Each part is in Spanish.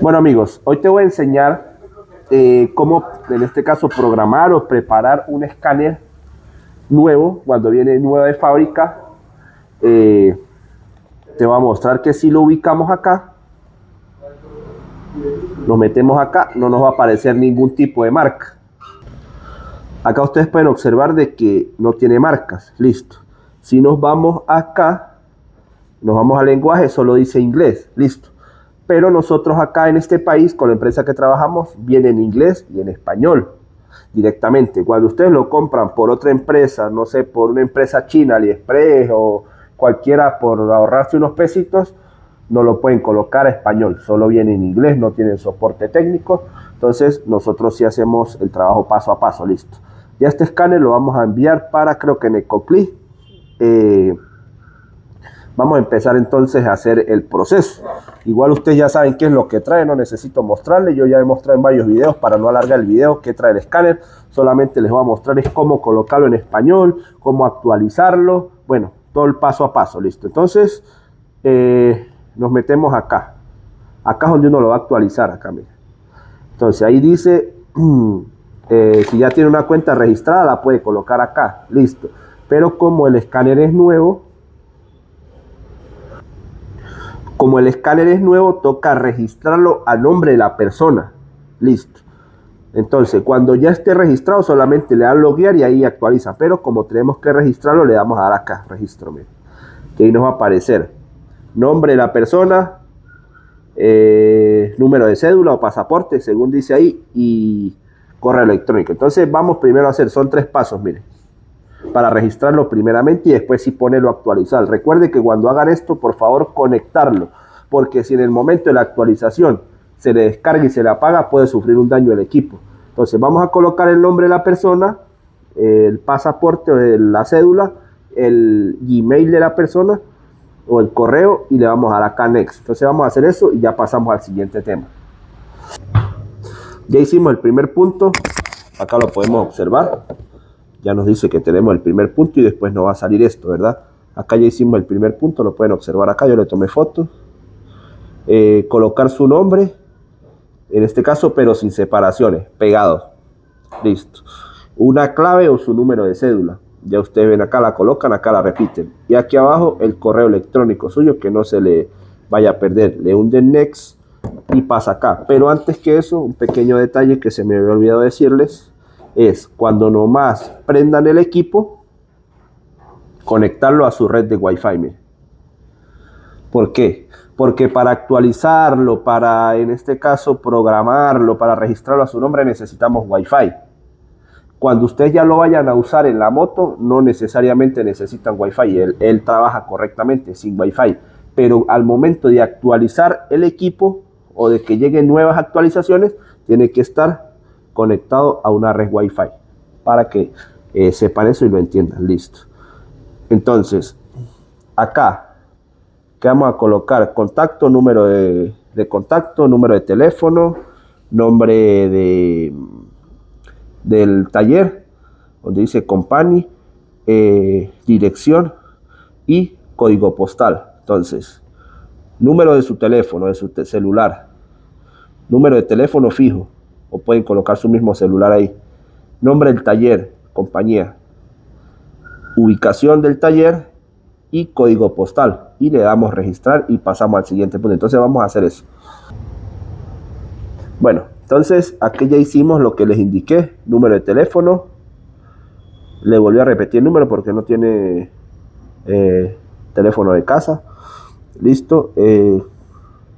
Bueno amigos, hoy te voy a enseñar eh, cómo en este caso programar o preparar un escáner nuevo cuando viene nuevo de fábrica. Eh, te voy a mostrar que si lo ubicamos acá, nos metemos acá, no nos va a aparecer ningún tipo de marca. Acá ustedes pueden observar de que no tiene marcas, listo. Si nos vamos acá, nos vamos al lenguaje, solo dice inglés, listo pero nosotros acá en este país, con la empresa que trabajamos, viene en inglés y en español directamente. Cuando ustedes lo compran por otra empresa, no sé, por una empresa china, AliExpress o cualquiera, por ahorrarse unos pesitos, no lo pueden colocar a español, solo viene en inglés, no tienen soporte técnico. Entonces nosotros sí hacemos el trabajo paso a paso, listo. Ya este escáner lo vamos a enviar para, creo que en Ecocli. Eh, vamos a empezar entonces a hacer el proceso. Igual ustedes ya saben qué es lo que trae, no necesito mostrarles. Yo ya he mostrado en varios videos para no alargar el video qué trae el escáner. Solamente les voy a mostrar es cómo colocarlo en español, cómo actualizarlo. Bueno, todo el paso a paso, listo. Entonces, eh, nos metemos acá. Acá es donde uno lo va a actualizar, acá mira. Entonces ahí dice, eh, si ya tiene una cuenta registrada, la puede colocar acá, listo. Pero como el escáner es nuevo, Como el escáner es nuevo, toca registrarlo a nombre de la persona. Listo. Entonces, cuando ya esté registrado, solamente le dan loguear y ahí actualiza. Pero como tenemos que registrarlo, le damos a dar acá, registro. Que ahí nos va a aparecer nombre de la persona, eh, número de cédula o pasaporte, según dice ahí, y correo electrónico. Entonces, vamos primero a hacer, son tres pasos, miren para registrarlo primeramente y después sí ponerlo a actualizar. Recuerde que cuando hagan esto, por favor, conectarlo, porque si en el momento de la actualización se le descarga y se le apaga, puede sufrir un daño el equipo. Entonces vamos a colocar el nombre de la persona, el pasaporte o la cédula, el Gmail de la persona o el correo y le vamos a dar acá Next. Entonces vamos a hacer eso y ya pasamos al siguiente tema. Ya hicimos el primer punto, acá lo podemos observar ya nos dice que tenemos el primer punto y después nos va a salir esto, ¿verdad? Acá ya hicimos el primer punto, lo pueden observar acá, yo le tomé foto. Eh, colocar su nombre, en este caso, pero sin separaciones, pegados. Listo. Una clave o su número de cédula. Ya ustedes ven acá, la colocan, acá la repiten. Y aquí abajo el correo electrónico suyo, que no se le vaya a perder. Le hunden next y pasa acá. Pero antes que eso, un pequeño detalle que se me había olvidado decirles es cuando nomás prendan el equipo, conectarlo a su red de Wi-Fi. ¿Por qué? Porque para actualizarlo, para en este caso programarlo, para registrarlo a su nombre necesitamos Wi-Fi. Cuando ustedes ya lo vayan a usar en la moto, no necesariamente necesitan Wi-Fi. Él, él trabaja correctamente sin Wi-Fi. Pero al momento de actualizar el equipo o de que lleguen nuevas actualizaciones, tiene que estar conectado a una red Wi-Fi para que eh, sepan eso y lo entiendan. Listo. Entonces, acá, que vamos a colocar contacto, número de, contacto, número de teléfono, nombre de, del taller, donde dice company, eh, dirección y código postal. Entonces, número de su teléfono, de su celular, número de teléfono fijo, o pueden colocar su mismo celular ahí. Nombre del taller, compañía, ubicación del taller y código postal. Y le damos registrar y pasamos al siguiente punto. Entonces vamos a hacer eso. Bueno, entonces aquí ya hicimos lo que les indiqué. Número de teléfono. Le volví a repetir el número porque no tiene eh, teléfono de casa. Listo. Eh,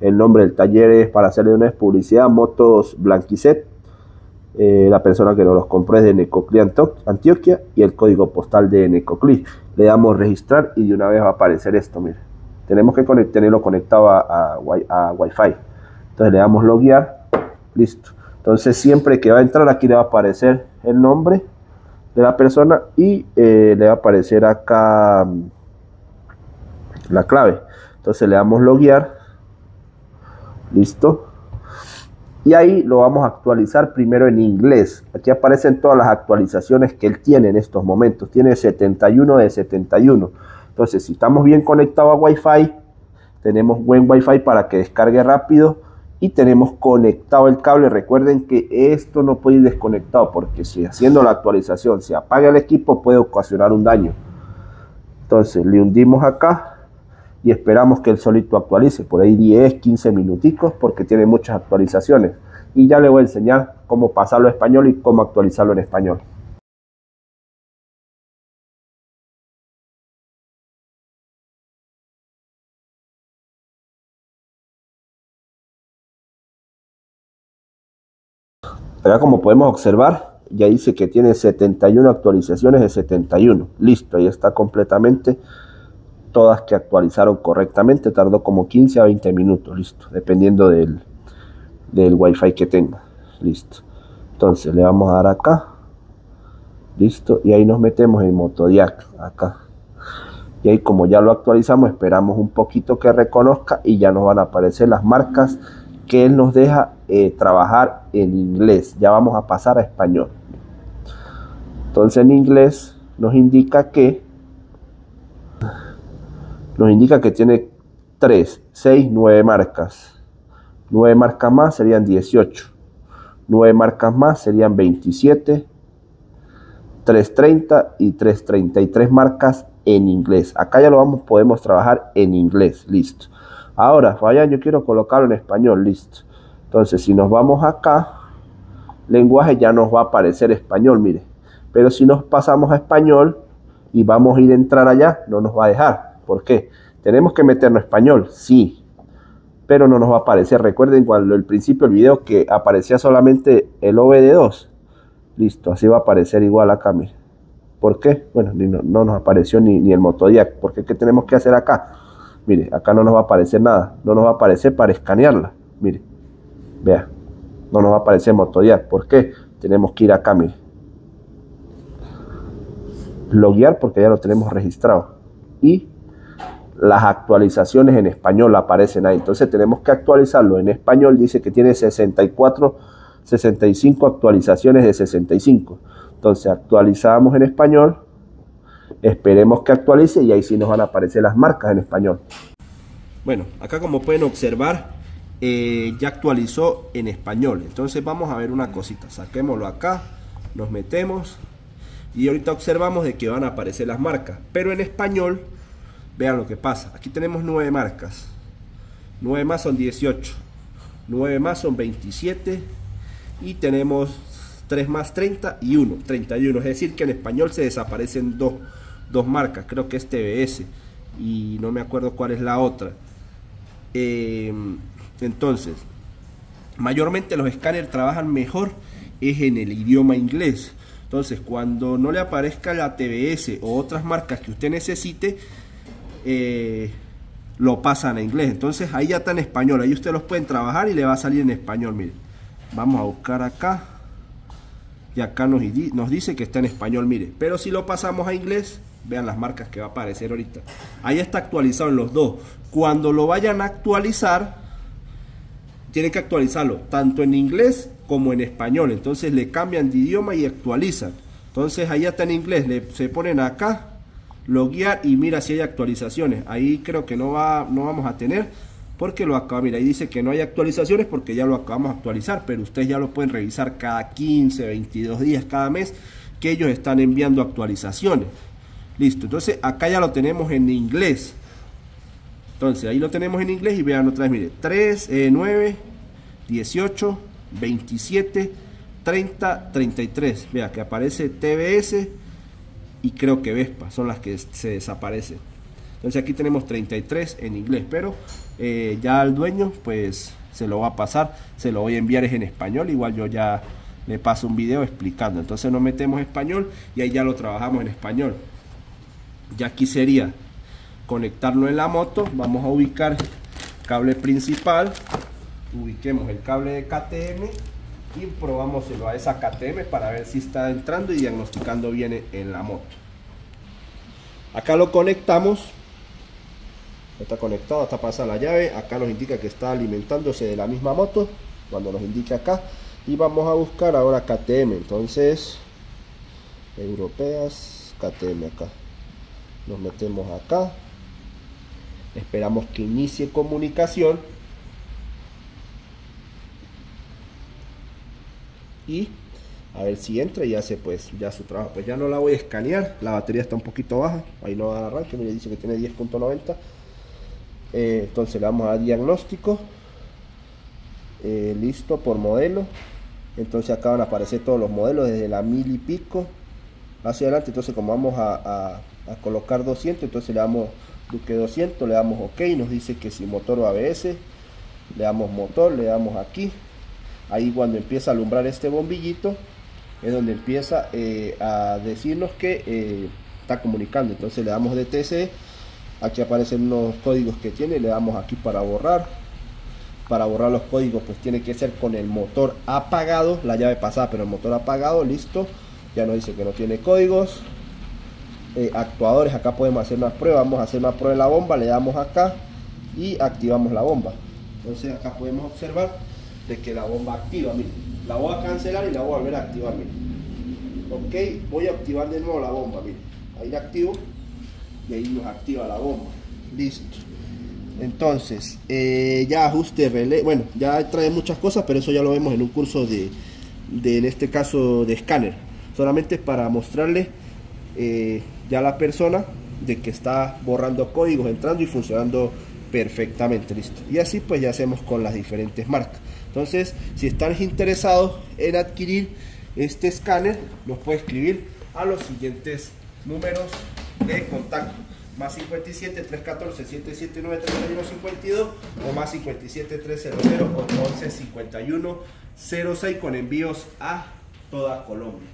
el nombre del taller es para hacerle una publicidad, Motos Blanquicet. Eh, la persona que nos los compró es de Necoclí, Antioquia, y el código postal de Necoclí. Le damos registrar y de una vez va a aparecer esto, mire. Tenemos que tenerlo conectado a, a, Wi-Fi. Entonces le damos loguear, listo. Entonces siempre que va a entrar aquí le va a aparecer el nombre de la persona y eh, le va a aparecer acá mm, la clave. Entonces le damos loguear ¿Listo? Y ahí lo vamos a actualizar primero en inglés. Aquí aparecen todas las actualizaciones que él tiene en estos momentos. Tiene 71 de 71. Entonces, si estamos bien conectados a Wi-Fi, tenemos buen Wi-Fi para que descargue rápido y tenemos conectado el cable. Recuerden que esto no puede ir desconectado porque si haciendo la actualización se apaga el equipo puede ocasionar un daño. Entonces le hundimos acá y esperamos que el solito actualice por ahí 10, 15 minuticos porque tiene muchas actualizaciones. Y ya le voy a enseñar cómo pasarlo a español y cómo actualizarlo en español. Acá como podemos observar, ya dice que tiene 71 actualizaciones de 71. Listo, ahí está completamente. Todas que actualizaron correctamente. Tardó como 15 a 20 minutos, listo. Dependiendo del, del wifi que tenga. Listo. Entonces le vamos a dar acá. Listo. Y ahí nos metemos en Motodiac. Acá. Y ahí como ya lo actualizamos, esperamos un poquito que reconozca y ya nos van a aparecer las marcas que él nos deja eh, trabajar en inglés. Ya vamos a pasar a español. Entonces en inglés nos indica que nos indica que tiene 3, 6, 9 marcas. 9 marcas más serían 18. 9 marcas más serían 27. 330 y 333 marcas en inglés. Acá ya lo vamos, podemos trabajar en inglés. Listo. Ahora, Fabián, yo quiero colocarlo en español, listo. Entonces, si nos vamos acá, lenguaje ya nos va a aparecer español, mire. Pero si nos pasamos a español y vamos a ir a entrar allá, no nos va a dejar. ¿Por qué? Tenemos que meternos español, sí. Pero no nos va a aparecer. Recuerden cuando al principio del video que aparecía solamente el OBD2. Listo, así va a aparecer igual acá, mire. ¿Por qué? Bueno, no, nos apareció ni, ni el Motodiac. ¿Por qué? ¿Qué tenemos que hacer acá? Mire, acá no nos va a aparecer nada. No nos va a aparecer para escanearla. Mire, vea. No nos va a aparecer Motodiac. ¿Por qué? Tenemos que ir acá, mire. Loguear porque ya lo tenemos registrado. Y las actualizaciones en español aparecen ahí. Entonces tenemos que actualizarlo en español. Dice que tiene 64, 65 actualizaciones de 65. Entonces actualizamos en español Esperemos que actualice y ahí sí nos van a aparecer las marcas en español. Bueno, acá como pueden observar, eh, ya actualizó en español. Entonces vamos a ver una cosita. Saquémoslo acá, nos metemos y ahorita observamos de que van a aparecer las marcas. Pero en español, vean lo que pasa. Aquí tenemos nueve marcas. 9 más son 18. 9 más son 27. Y tenemos 3 más 30 y 1, 31. Es decir, que en español se desaparecen dos dos marcas, creo que es TBS y no me acuerdo cuál es la otra. Eh, entonces, mayormente los escáneres trabajan mejor es en el idioma inglés. Entonces, cuando no le aparezca la TBS o otras marcas que usted necesite, eh, lo pasan a inglés. Entonces, ahí ya está en español. Ahí usted los pueden trabajar y le va a salir en español. Mire, vamos a buscar acá. Y acá nos, nos dice que está en español. Mire, pero si lo pasamos a inglés, Vean las marcas que va a aparecer ahorita. Ahí está actualizado en los dos. Cuando lo vayan a actualizar, tienen que actualizarlo tanto en inglés como en español. Entonces le cambian de idioma y actualizan. Entonces ahí está en inglés. Le, se ponen acá, loguear y mira si hay actualizaciones. Ahí creo que no, va, no vamos a tener porque lo acaba, mira, ahí dice que no hay actualizaciones porque ya lo acabamos de actualizar, pero ustedes ya lo pueden revisar cada 15, 22 días, cada mes, que ellos están enviando actualizaciones. Listo, entonces acá ya lo tenemos en inglés. Entonces ahí lo tenemos en inglés y vean otra vez, mire, 3, 9, 18, 27, 30, 33. Vea que aparece TBS y creo que Vespa, son las que se desaparecen. Entonces aquí tenemos 33 en inglés, pero eh, ya al dueño pues se lo va a pasar, se lo voy a enviar es en español, igual yo ya le paso un video explicando. Entonces nos metemos español y ahí ya lo trabajamos en español ya aquí sería conectarlo en la moto vamos a ubicar cable principal ubiquemos el cable de KTM y probámoselo a esa KTM para ver si está entrando y diagnosticando bien en la moto. Acá lo conectamos. Está conectado, está pasada la llave. Acá nos indica que está alimentándose de la misma moto. Cuando nos indica acá. Y vamos a buscar ahora KTM entonces europeas KTM acá. Nos metemos acá. Esperamos que inicie comunicación y a ver si entra y hace pues ya su trabajo. Pues ya no la voy a escanear, la batería está un poquito baja, ahí no va a arranque, me dice que tiene 10.90. Eh, entonces le vamos a diagnóstico, eh, listo por modelo. Entonces acá van a aparecer todos los modelos desde la mil y pico hacia adelante. Entonces como vamos a, colocar 200, entonces le damos Duque 200, le damos OK, nos dice que si motor o ABS, le damos motor, le damos aquí. Ahí cuando empieza a alumbrar este bombillito, es donde empieza eh, a decirnos que eh, está comunicando. Entonces le damos DTC, aquí aparecen unos códigos que tiene, le damos aquí para borrar. Para borrar los códigos pues tiene que ser con el motor apagado, la llave pasada, pero el motor apagado, listo. Ya nos dice que no tiene códigos. Eh, actuadores, acá podemos hacer una prueba, vamos a hacer una prueba de la bomba, le damos acá y activamos la bomba. Entonces acá podemos observar de que la bomba activa, la voy a cancelar y la voy a volver a activar, Ok, voy a activar de nuevo la bomba, Ahí la activo y ahí nos activa la bomba. Listo. Entonces, eh, ya ajuste relé. Bueno, ya trae muchas cosas, pero eso ya lo vemos en un curso de, en este caso, de escáner. Solamente para mostrarle eh, ya la persona de que está borrando códigos, entrando y funcionando perfectamente. Listo. Y así pues ya hacemos con las diferentes marcas. Entonces, si están interesados en adquirir este escáner, nos puede escribir a los siguientes números de contacto. Más 57 314 779 3152 o más 57 300 811 51 06 con envíos a toda Colombia.